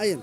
أين